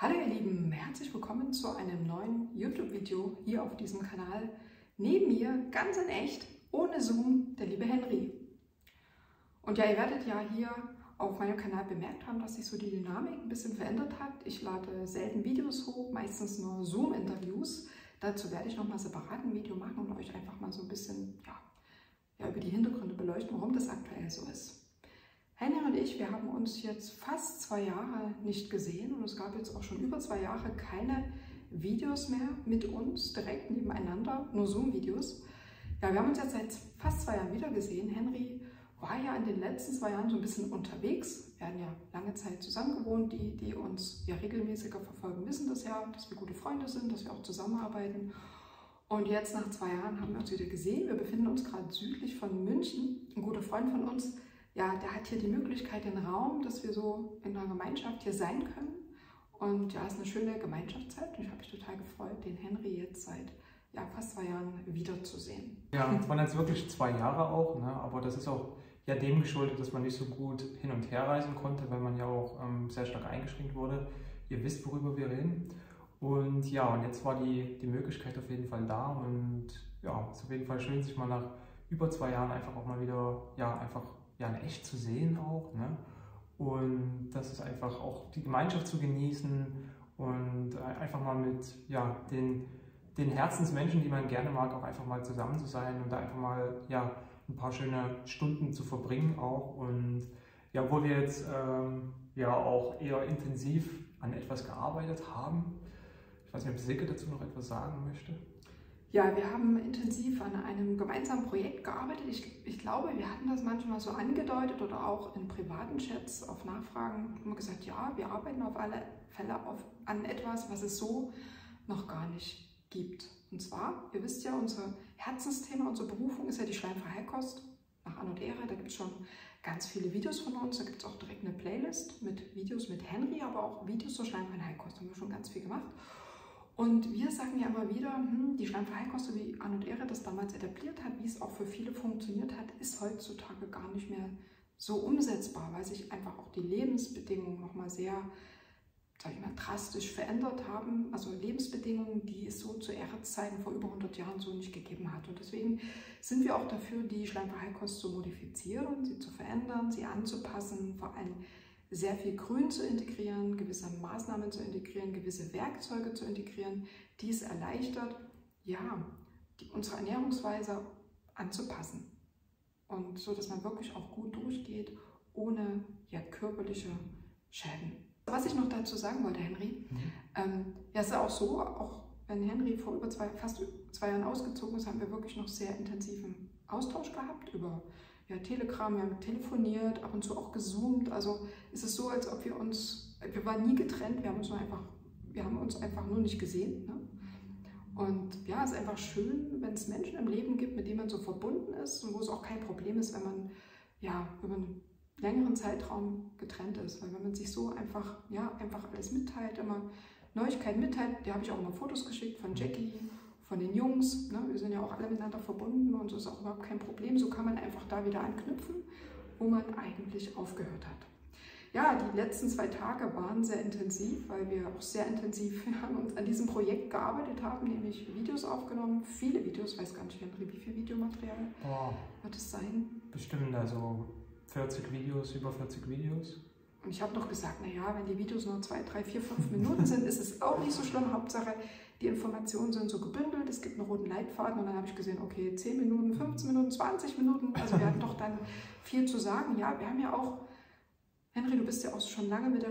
Hallo ihr Lieben, herzlich willkommen zu einem neuen YouTube-Video hier auf diesem Kanal. Neben mir, ganz in echt, ohne Zoom, der liebe Henry. Und ja, ihr werdet ja hier auf meinem Kanal bemerkt haben, dass sich so die Dynamik ein bisschen verändert hat. Ich lade selten Videos hoch, meistens nur Zoom-Interviews. Dazu werde ich nochmal separat ein Video machen und euch einfach mal so ein bisschen ja, ja, über die Hintergründe beleuchten, warum das aktuell so ist. Henry und ich, wir haben uns jetzt fast zwei Jahre nicht gesehen und es gab jetzt auch schon über zwei Jahre keine Videos mehr mit uns direkt nebeneinander, nur Zoom-Videos. Ja, wir haben uns jetzt seit fast zwei Jahren wieder gesehen. Henry war ja in den letzten zwei Jahren so ein bisschen unterwegs. Wir hatten ja lange Zeit zusammen gewohnt. Die, die uns ja regelmäßiger verfolgen, wissen das ja, dass wir gute Freunde sind, dass wir auch zusammenarbeiten. Und jetzt nach zwei Jahren haben wir uns wieder gesehen. Wir befinden uns gerade südlich von München. Ein guter Freund von uns ja, der hat hier die Möglichkeit, den Raum, dass wir so in einer Gemeinschaft hier sein können. Und ja, es ist eine schöne Gemeinschaftszeit und ich habe mich total gefreut, den Henry jetzt seit ja, fast zwei Jahren wiederzusehen. Ja, es waren jetzt wirklich zwei Jahre auch, ne? aber das ist auch ja dem geschuldet, dass man nicht so gut hin und her reisen konnte, weil man ja auch ähm, sehr stark eingeschränkt wurde. Ihr wisst, worüber wir reden. Und ja, und jetzt war die, die Möglichkeit auf jeden Fall da und ja, es ist auf jeden Fall schön, sich mal nach über zwei Jahren einfach auch mal wieder, ja, einfach ja, in echt zu sehen auch. Ne? Und das ist einfach auch die Gemeinschaft zu genießen und einfach mal mit ja, den, den Herzensmenschen, die man gerne mag, auch einfach mal zusammen zu sein und da einfach mal ja, ein paar schöne Stunden zu verbringen auch. Und ja, obwohl wir jetzt ähm, ja auch eher intensiv an etwas gearbeitet haben, ich weiß nicht, ob Silke dazu noch etwas sagen möchte. Ja, wir haben intensiv an einem gemeinsamen Projekt gearbeitet. Ich, ich, glaube, wir hatten das manchmal so angedeutet oder auch in privaten Chats auf Nachfragen wir gesagt, ja, wir arbeiten auf alle Fälle auf, an etwas, was es so noch gar nicht gibt. Und zwar, ihr wisst ja, unser Herzensthema, unsere Berufung ist ja die schleimfreie Heilkost nach An und Ehre. Da gibt es schon ganz viele Videos von uns. Da gibt es auch direkt eine Playlist mit Videos mit Henry, aber auch Videos zur schleimfreien Heilkost. Da haben wir schon ganz viel gemacht. Und wir sagen ja immer wieder, hm, die Schleimverheilkost, wie An und Ehre das damals etabliert hat, wie es auch für viele funktioniert hat, ist heutzutage gar nicht mehr so umsetzbar, weil sich einfach auch die Lebensbedingungen nochmal sehr sag ich mal, drastisch verändert haben. Also Lebensbedingungen, die es so zu Ehrenzeiten vor über 100 Jahren so nicht gegeben hat. Und deswegen sind wir auch dafür, die Schleimverheilkost zu modifizieren, sie zu verändern, sie anzupassen, vor allem sehr viel Grün zu integrieren, gewisse Maßnahmen zu integrieren, gewisse Werkzeuge zu integrieren, die es erleichtert, ja, die, unsere Ernährungsweise anzupassen. Und so, dass man wirklich auch gut durchgeht, ohne ja, körperliche Schäden. Was ich noch dazu sagen wollte, Henry, mhm. ähm, ja, es ist auch so, auch wenn Henry vor über zwei, fast zwei Jahren ausgezogen ist, haben wir wirklich noch sehr intensiven Austausch gehabt über ja, Telegram, wir haben telefoniert, ab und zu auch gezoomt. Also es ist so, als ob wir uns, wir waren nie getrennt, wir haben uns nur einfach, wir haben uns einfach nur nicht gesehen. Ne? Und ja, es ist einfach schön, wenn es Menschen im Leben gibt, mit denen man so verbunden ist und wo es auch kein Problem ist, wenn man, ja, wenn man einen längeren Zeitraum getrennt ist. Weil wenn man sich so einfach, ja, einfach alles mitteilt, immer Neuigkeiten mitteilt, die habe ich auch noch Fotos geschickt von Jackie von den Jungs. Ne? Wir sind ja auch alle miteinander verbunden und so ist auch überhaupt kein Problem. So kann man einfach da wieder anknüpfen, wo man eigentlich aufgehört hat. Ja, die letzten zwei Tage waren sehr intensiv, weil wir auch sehr intensiv an diesem Projekt gearbeitet haben, nämlich Videos aufgenommen, viele Videos, weiß gar nicht, wie viel Videomaterial oh, wird es sein? Bestimmt, also 40 Videos, über 40 Videos. Und ich habe noch gesagt, naja, wenn die Videos nur zwei, drei, vier, fünf Minuten sind, ist es auch nicht so schlimm. Hauptsache, die Informationen sind so gebündelt, es gibt einen roten Leitfaden und dann habe ich gesehen, okay, 10 Minuten, 15 Minuten, 20 Minuten, also wir hatten doch dann viel zu sagen. Ja, wir haben ja auch, Henry, du bist ja auch schon lange mit der,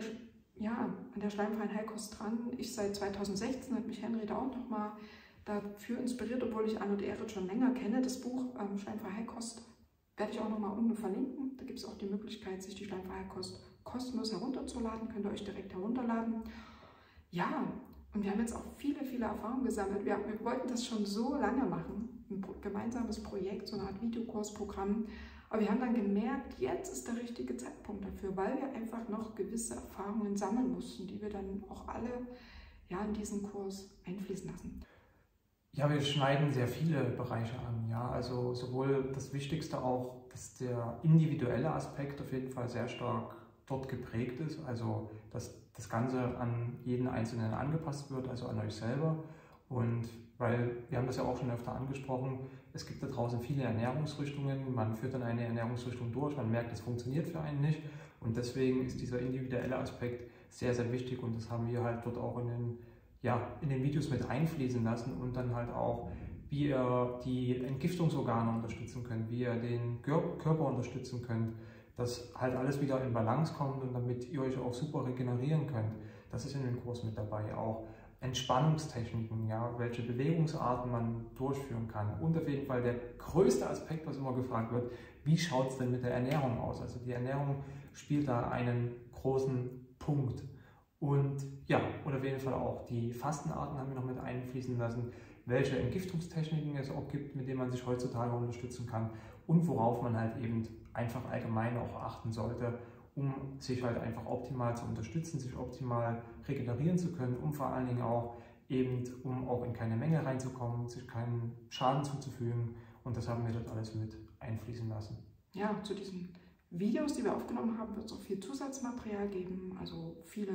ja, an der schleimfreien Heilkost dran. Ich seit 2016 hat mich Henry da auch nochmal dafür inspiriert, obwohl ich Anne und Erit schon länger kenne. Das Buch ähm, Schleimfreie Heilkost werde ich auch nochmal unten verlinken. Da gibt es auch die Möglichkeit, sich die Schleimfreie Heilkost kostenlos herunterzuladen. Könnt ihr euch direkt herunterladen. Ja, und wir haben jetzt auch viele, viele Erfahrungen gesammelt. Wir, wir wollten das schon so lange machen, ein gemeinsames Projekt, so eine Art Videokursprogramm. Aber wir haben dann gemerkt, jetzt ist der richtige Zeitpunkt dafür, weil wir einfach noch gewisse Erfahrungen sammeln mussten, die wir dann auch alle ja, in diesen Kurs einfließen lassen. Ja, wir schneiden sehr viele Bereiche an. Ja, also sowohl das Wichtigste auch, dass der individuelle Aspekt auf jeden Fall sehr stark dort geprägt ist. Also dass das Ganze an jeden Einzelnen angepasst wird, also an euch selber. Und weil wir haben das ja auch schon öfter angesprochen, es gibt da draußen viele Ernährungsrichtungen, man führt dann eine Ernährungsrichtung durch, man merkt, es funktioniert für einen nicht. Und deswegen ist dieser individuelle Aspekt sehr, sehr wichtig und das haben wir halt dort auch in den, ja, in den Videos mit einfließen lassen und dann halt auch, wie ihr die Entgiftungsorgane unterstützen könnt, wie ihr den Körper unterstützen könnt, dass halt alles wieder in Balance kommt und damit ihr euch auch super regenerieren könnt. Das ist in dem Kurs mit dabei auch. Entspannungstechniken, ja, welche Bewegungsarten man durchführen kann. Und auf jeden Fall der größte Aspekt, was immer gefragt wird, wie schaut es denn mit der Ernährung aus? Also die Ernährung spielt da einen großen Punkt. Und ja, und auf jeden Fall auch die Fastenarten haben wir noch mit einfließen lassen, welche Entgiftungstechniken es auch gibt, mit denen man sich heutzutage unterstützen kann und worauf man halt eben einfach allgemein auch achten sollte, um sich halt einfach optimal zu unterstützen, sich optimal regenerieren zu können, um vor allen Dingen auch eben, um auch in keine Menge reinzukommen, sich keinen Schaden zuzufügen. Und das haben wir dort alles mit einfließen lassen. Ja, zu diesen Videos, die wir aufgenommen haben, wird es auch viel Zusatzmaterial geben, also viele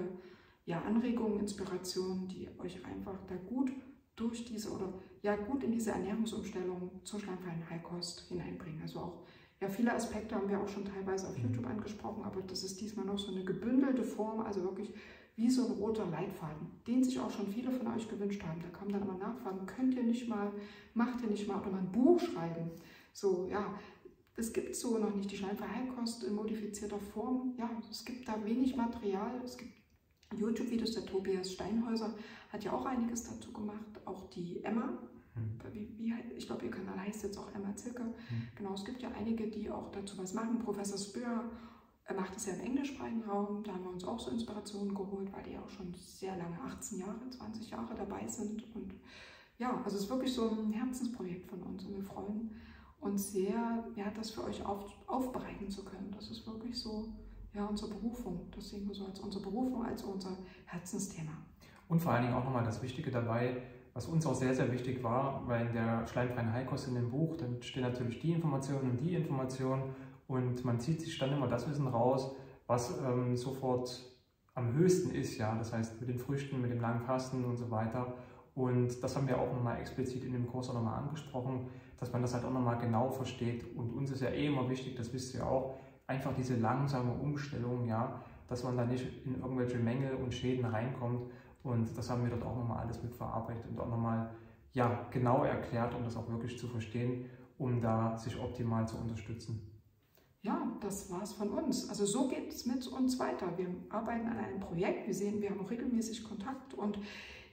ja, Anregungen, Inspirationen, die euch einfach da gut durch diese oder ja gut in diese Ernährungsumstellung zur schleimfreien Heilkost hineinbringen. Also auch ja, viele Aspekte haben wir auch schon teilweise auf YouTube angesprochen, aber das ist diesmal noch so eine gebündelte Form, also wirklich wie so ein roter Leitfaden, den sich auch schon viele von euch gewünscht haben. Da kamen dann immer Nachfragen, könnt ihr nicht mal, macht ihr nicht mal oder mal ein Buch schreiben? So, ja, es gibt so noch nicht die schleimfreie Heilkost in modifizierter Form. Ja, es gibt da wenig Material. Es gibt YouTube-Videos, der Tobias Steinhäuser hat ja auch einiges dazu gemacht. Auch die Emma. Wie, wie, ich glaube, ihr Kanal heißt jetzt auch Emma Zirke. Hm. Genau, es gibt ja einige, die auch dazu was machen. Professor Spöhr er macht es ja im englischsprachigen Raum. Da haben wir uns auch so Inspirationen geholt, weil die ja auch schon sehr lange, 18 Jahre, 20 Jahre dabei sind. Und ja, also es ist wirklich so ein Herzensprojekt von uns und wir freuen uns sehr, ja, das für euch auf, aufbereiten zu können. Das ist wirklich so ja, unsere Berufung. Das sehen wir so als unsere Berufung, als unser Herzensthema. Und vor allen Dingen auch nochmal das Wichtige dabei, was uns auch sehr, sehr wichtig war, weil in der schleimfreien Heilkost in dem Buch, dann stehen natürlich die Informationen und die Informationen und man zieht sich dann immer das Wissen raus, was ähm, sofort am höchsten ist, ja, das heißt mit den Früchten, mit dem langen Fasten und so weiter. Und das haben wir auch nochmal explizit in dem Kurs auch nochmal angesprochen, dass man das halt auch nochmal genau versteht. Und uns ist ja eh immer wichtig, das wisst ihr auch, einfach diese langsame Umstellung, ja, dass man da nicht in irgendwelche Mängel und Schäden reinkommt. Und das haben wir dort auch nochmal alles mit verarbeitet und auch nochmal ja, genau erklärt, um das auch wirklich zu verstehen, um da sich optimal zu unterstützen. Ja, das war's von uns. Also so geht es mit uns weiter. Wir arbeiten an einem Projekt, wir sehen, wir haben auch regelmäßig Kontakt und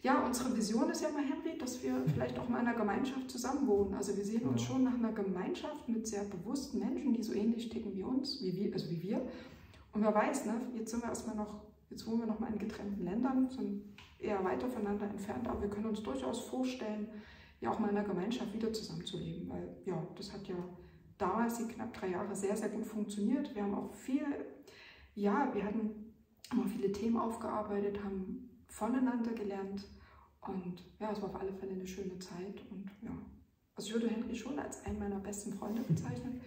ja, unsere Vision ist ja mal, Henry, dass wir vielleicht auch mal in einer Gemeinschaft zusammenwohnen. Also wir sehen uns schon nach einer Gemeinschaft mit sehr bewussten Menschen, die so ähnlich ticken wie uns, wie wir, also wie wir. Und wer weiß, ne, jetzt sind wir erstmal noch, jetzt wohnen wir noch mal in getrennten Ländern, sind eher weiter voneinander entfernt, aber wir können uns durchaus vorstellen, ja auch mal in einer Gemeinschaft wieder zusammenzuleben, weil ja, das hat ja damals die knapp drei Jahre sehr, sehr gut funktioniert. Wir haben auch viel, ja, wir hatten immer viele Themen aufgearbeitet, haben voneinander gelernt und ja, es war auf alle Fälle eine schöne Zeit und ja, also ich würde Henry schon als einen meiner besten Freunde bezeichnen.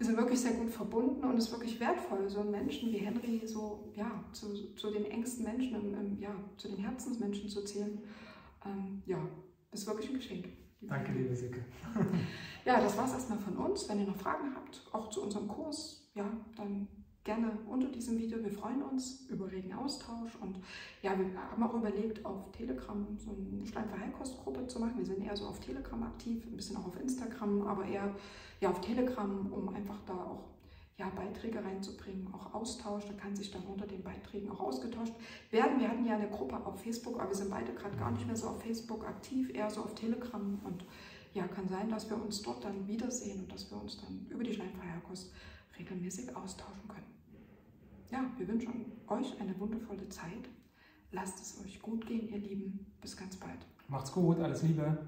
Wir sind wirklich sehr gut verbunden und es ist wirklich wertvoll, so einen Menschen wie Henry so, ja, zu, zu den engsten Menschen, im, im, ja, zu den Herzensmenschen zu zählen. Ähm, ja, ist wirklich ein Geschenk. Danke, liebe Sicke. ja, das war es erstmal von uns. Wenn ihr noch Fragen habt, auch zu unserem Kurs, ja, dann gerne unter diesem Video. Wir freuen uns über regen Austausch und ja, wir haben auch überlegt, auf Telegram so eine Schleimverheilkostgruppe zu machen. Wir sind eher so auf Telegram aktiv, ein bisschen auch auf Instagram, aber eher ja, auf Telegram, um einfach da auch ja, Beiträge reinzubringen, auch Austausch. Da kann sich dann unter den Beiträgen auch ausgetauscht werden. Wir hatten ja eine Gruppe auf Facebook, aber wir sind beide gerade gar nicht mehr so auf Facebook aktiv, eher so auf Telegram und ja, kann sein, dass wir uns dort dann wiedersehen und dass wir uns dann über die Schleimverheilkost regelmäßig austauschen können. Ja, wir wünschen euch eine wundervolle Zeit. Lasst es euch gut gehen, ihr Lieben. Bis ganz bald. Macht's gut, alles Liebe.